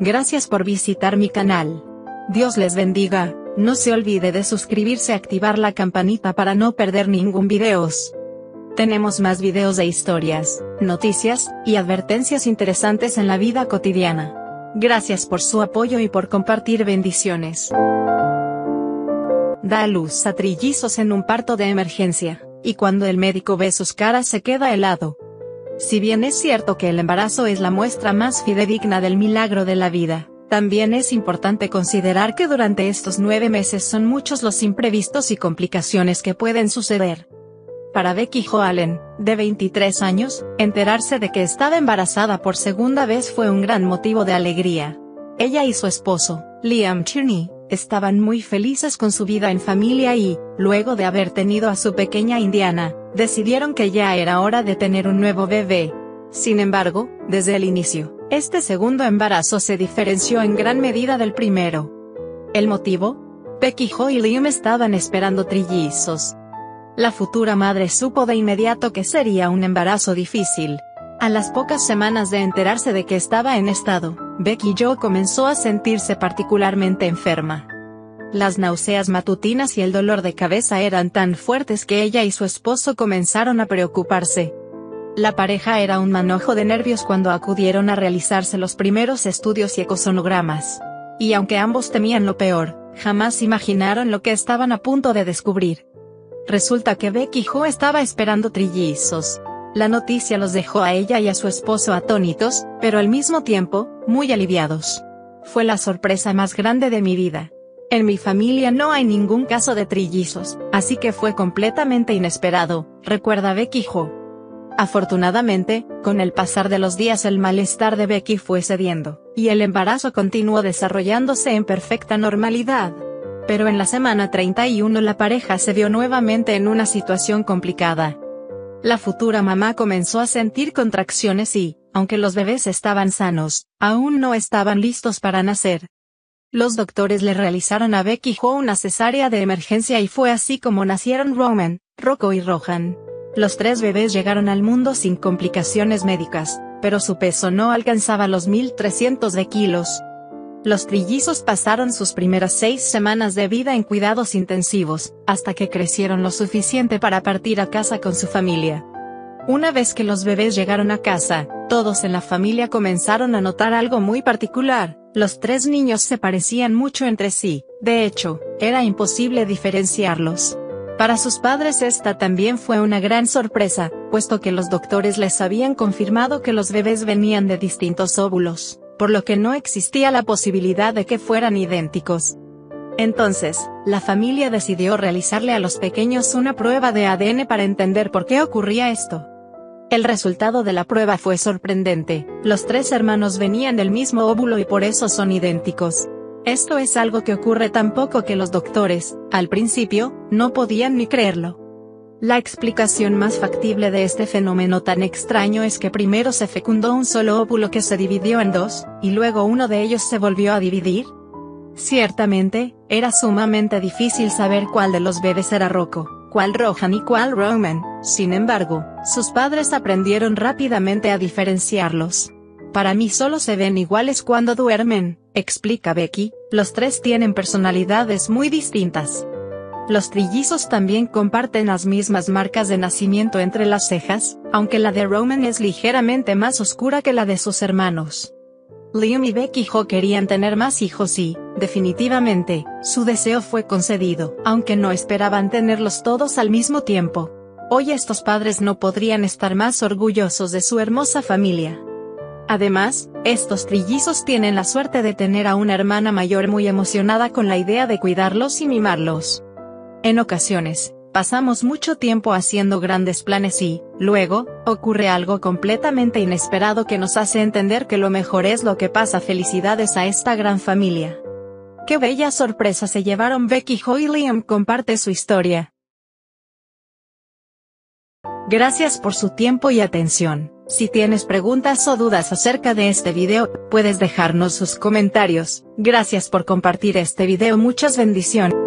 Gracias por visitar mi canal. Dios les bendiga, no se olvide de suscribirse y activar la campanita para no perder ningún videos. Tenemos más videos de historias, noticias, y advertencias interesantes en la vida cotidiana. Gracias por su apoyo y por compartir bendiciones. Da a luz a trillizos en un parto de emergencia, y cuando el médico ve sus caras se queda helado. Si bien es cierto que el embarazo es la muestra más fidedigna del milagro de la vida, también es importante considerar que durante estos nueve meses son muchos los imprevistos y complicaciones que pueden suceder. Para Becky Joalen, de 23 años, enterarse de que estaba embarazada por segunda vez fue un gran motivo de alegría. Ella y su esposo, Liam Cherney, estaban muy felices con su vida en familia y, luego de haber tenido a su pequeña Indiana, decidieron que ya era hora de tener un nuevo bebé. Sin embargo, desde el inicio, este segundo embarazo se diferenció en gran medida del primero. ¿El motivo? Becky Jo y Liam estaban esperando trillizos, la futura madre supo de inmediato que sería un embarazo difícil. A las pocas semanas de enterarse de que estaba en estado, Becky Joe comenzó a sentirse particularmente enferma. Las náuseas matutinas y el dolor de cabeza eran tan fuertes que ella y su esposo comenzaron a preocuparse. La pareja era un manojo de nervios cuando acudieron a realizarse los primeros estudios y ecosonogramas. Y aunque ambos temían lo peor, jamás imaginaron lo que estaban a punto de descubrir. Resulta que Becky Jo estaba esperando trillizos. La noticia los dejó a ella y a su esposo atónitos, pero al mismo tiempo, muy aliviados. Fue la sorpresa más grande de mi vida. En mi familia no hay ningún caso de trillizos, así que fue completamente inesperado, recuerda Becky. Afortunadamente, con el pasar de los días el malestar de Becky fue cediendo, y el embarazo continuó desarrollándose en perfecta normalidad. Pero en la semana 31 la pareja se vio nuevamente en una situación complicada. La futura mamá comenzó a sentir contracciones y, aunque los bebés estaban sanos, aún no estaban listos para nacer. Los doctores le realizaron a Becky Jo una cesárea de emergencia y fue así como nacieron Roman, Rocco y Rohan. Los tres bebés llegaron al mundo sin complicaciones médicas, pero su peso no alcanzaba los 1300 de kilos. Los trillizos pasaron sus primeras seis semanas de vida en cuidados intensivos, hasta que crecieron lo suficiente para partir a casa con su familia. Una vez que los bebés llegaron a casa, todos en la familia comenzaron a notar algo muy particular, los tres niños se parecían mucho entre sí, de hecho, era imposible diferenciarlos. Para sus padres esta también fue una gran sorpresa, puesto que los doctores les habían confirmado que los bebés venían de distintos óvulos por lo que no existía la posibilidad de que fueran idénticos. Entonces, la familia decidió realizarle a los pequeños una prueba de ADN para entender por qué ocurría esto. El resultado de la prueba fue sorprendente, los tres hermanos venían del mismo óvulo y por eso son idénticos. Esto es algo que ocurre tan poco que los doctores, al principio, no podían ni creerlo. La explicación más factible de este fenómeno tan extraño es que primero se fecundó un solo óvulo que se dividió en dos, y luego uno de ellos se volvió a dividir. Ciertamente, era sumamente difícil saber cuál de los bebés era Rocco, cuál Rohan y cuál Roman, sin embargo, sus padres aprendieron rápidamente a diferenciarlos. Para mí solo se ven iguales cuando duermen, explica Becky, los tres tienen personalidades muy distintas. Los trillizos también comparten las mismas marcas de nacimiento entre las cejas, aunque la de Roman es ligeramente más oscura que la de sus hermanos. Liam y Becky Jo querían tener más hijos y, definitivamente, su deseo fue concedido, aunque no esperaban tenerlos todos al mismo tiempo. Hoy estos padres no podrían estar más orgullosos de su hermosa familia. Además, estos trillizos tienen la suerte de tener a una hermana mayor muy emocionada con la idea de cuidarlos y mimarlos. En ocasiones, pasamos mucho tiempo haciendo grandes planes y, luego, ocurre algo completamente inesperado que nos hace entender que lo mejor es lo que pasa. Felicidades a esta gran familia. Qué bella sorpresa se llevaron Becky Ho y comparte su historia. Gracias por su tiempo y atención. Si tienes preguntas o dudas acerca de este video, puedes dejarnos sus comentarios. Gracias por compartir este video. Muchas bendiciones.